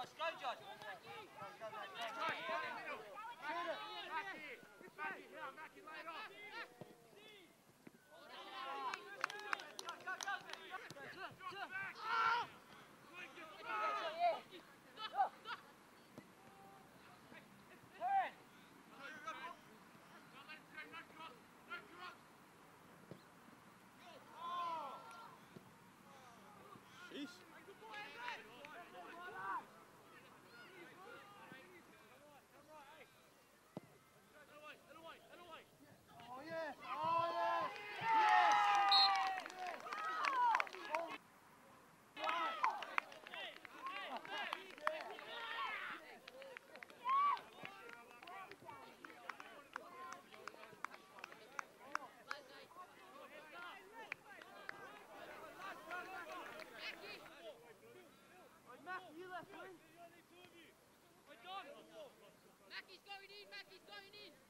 Josh, go Josh. Go, go, go, go. Shoot it. Matty, Matty, here, Matty. Mackie's going in, Mackie's going in!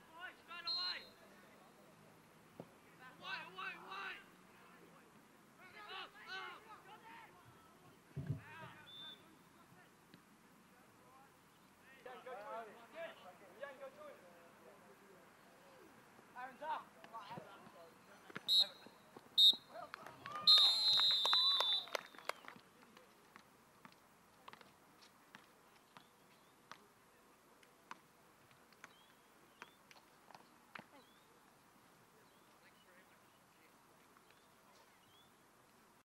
Time's up.